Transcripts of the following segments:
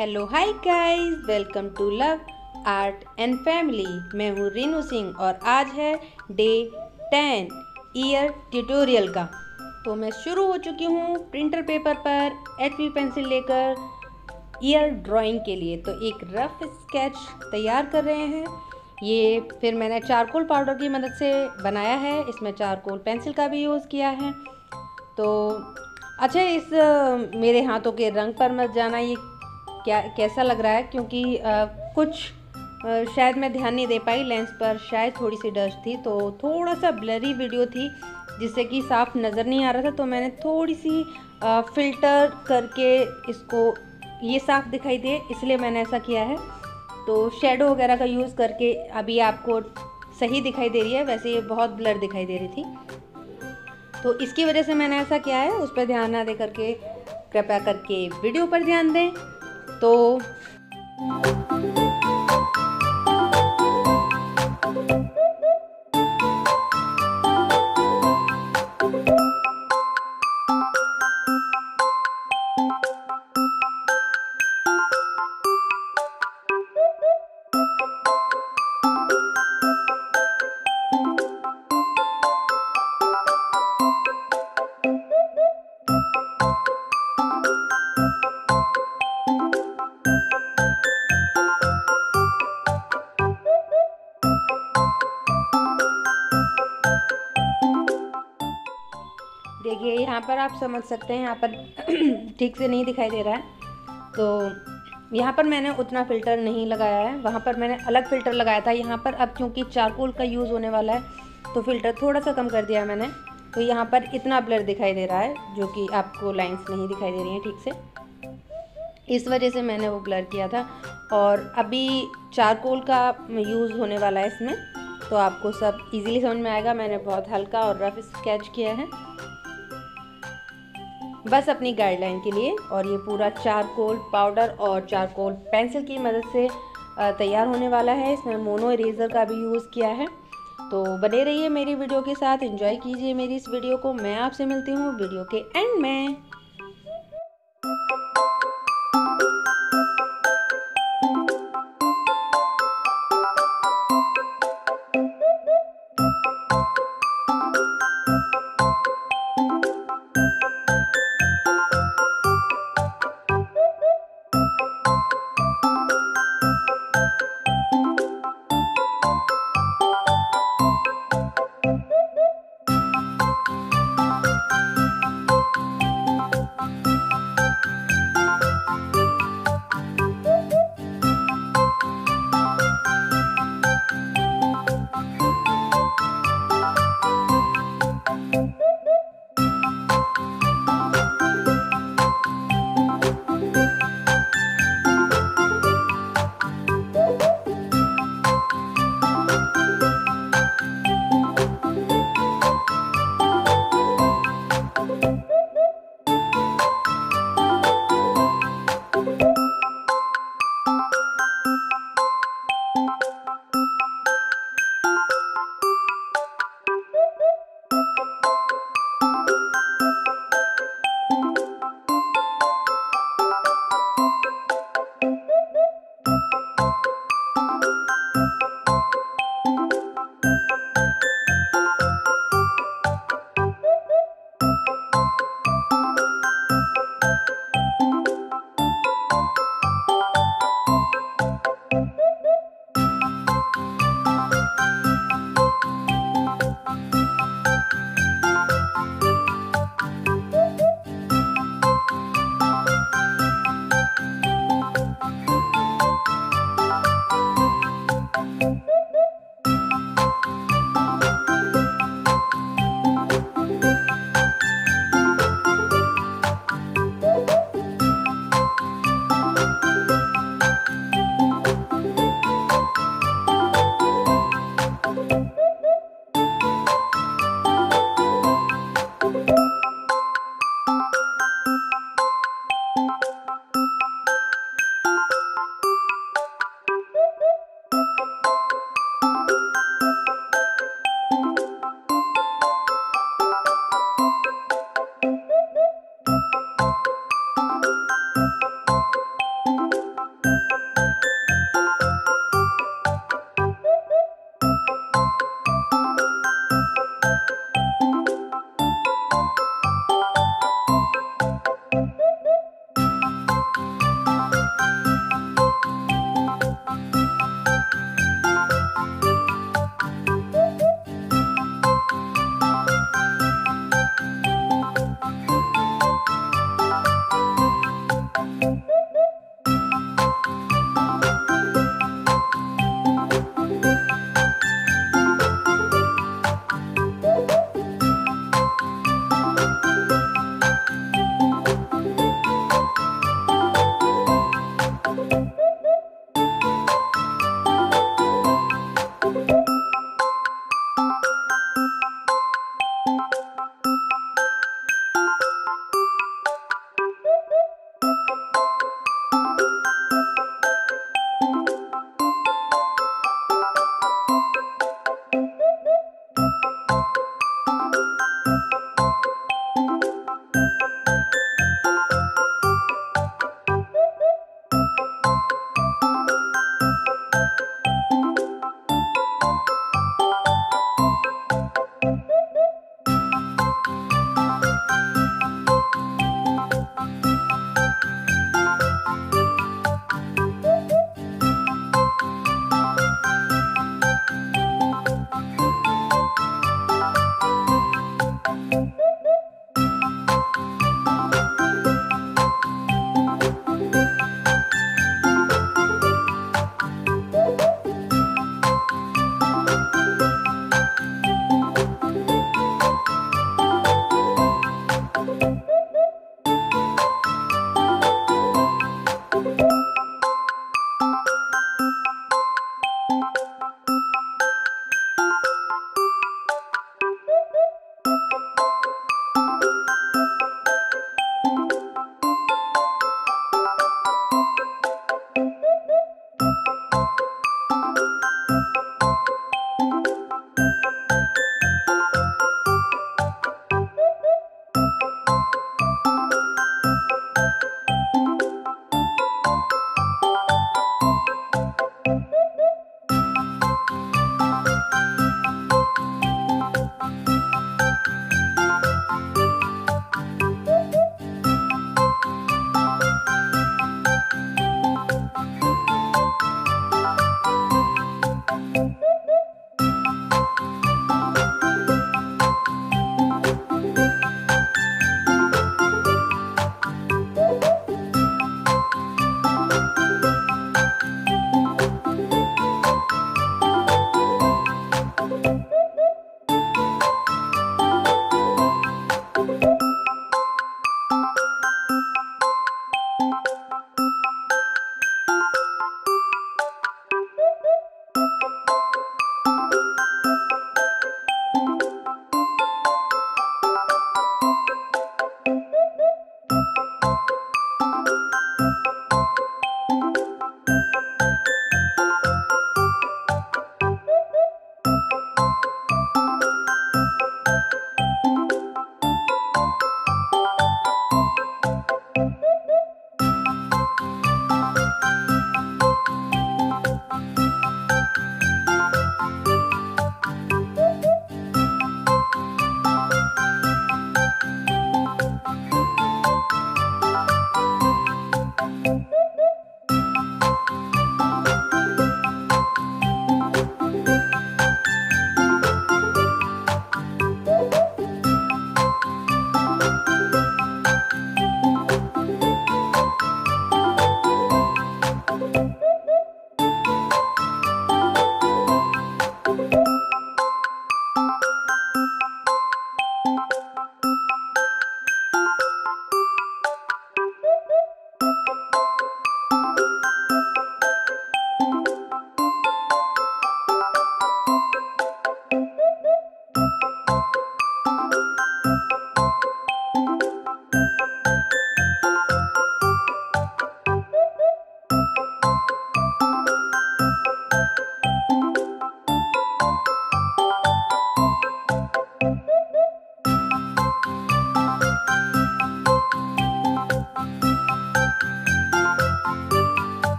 Hello hi guys welcome to love art and family मैं हूँ रीनू सिंह और आज है डे टेन ईयर ट्यूटोरियल का। तो मैं शुरू हो चुकी हूँ प्रिंटर पेपर पर एच पी पेंसिल लेकर ईयर ड्राइंग के लिए। तो एक रफ स्केच तैयार कर रहे हैं। ये फिर मैंने चारकोल पाउडर की मदद से बनाया है। इसमें चारकोल पेंसिल का भी यूज़ किया है। तो अच्छा इस मेरे हाथों के रंग पर मत जाना। ये क्या कैसा लग रहा है? क्योंकि आ, कुछ आ, शायद मैं ध्यान नहीं दे पाई लेंस पर शायद थोड़ी सी डस्ट थी तो थोड़ा सा ब्लरी वीडियो थी जिससे कि साफ़ नज़र नहीं आ रहा था तो मैंने थोड़ी सी आ, फ़िल्टर करके इसको ये साफ़ दिखाई दे इसलिए मैंने ऐसा किया है। तो शेडो वगैरह का यूज़ करके अभी आपको सही दिखाई दे रही है वैसे ये बहुत ब्लर दिखाई दे रही थी। तो इसकी वजह से मैंने ऐसा किया है उस पर ध्यान ना दे करके कृपया करके वीडियो पर ध्यान दें। तो यहाँ पर आप समझ सकते हैं, यहाँ पर ठीक से नहीं दिखाई दे रहा है। तो यहाँ पर मैंने उतना फ़िल्टर नहीं लगाया है। वहाँ पर मैंने अलग फ़िल्टर लगाया था। यहाँ पर अब क्योंकि चारकोल का यूज़ होने वाला है तो फ़िल्टर थोड़ा सा कम कर दिया मैंने। तो यहाँ पर इतना ब्लर दिखाई दे रहा है, जो कि आपको लाइंस नहीं दिखाई दे रही हैं ठीक से। इस वजह से मैंने वो ब्लर किया था। और अभी चारकोल का यूज़ होने वाला है इसमें तो आपको सब इजीली समझ में आएगा। मैंने बहुत हल्का और रफ स्केच किया है। बस अपनी गाइडलाइन के लिए और ये पूरा चारकोल पाउडर और चारकोल पेंसिल की मदद से तैयार होने वाला है। इसमें मोनो इरेज़र का भी यूज़ किया है। तो बने रहिए मेरी वीडियो के साथ। एंजॉय कीजिए मेरी इस वीडियो को। मैं आपसे मिलती हूँ वीडियो के एंड में।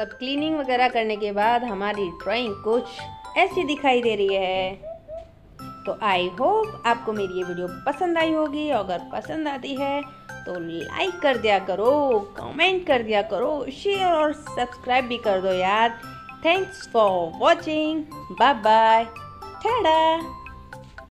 सब क्लीनिंग वगैरह करने के बाद हमारी ड्राइंग कुछ ऐसी दिखाई दे रही है। तो आई होप आपको मेरी ये वीडियो पसंद आई होगी। अगर पसंद आती है तो लाइक कर दिया करो कमेंट कर दिया करो शेयर और सब्सक्राइब भी कर दो यार। Thanks for watching bye bye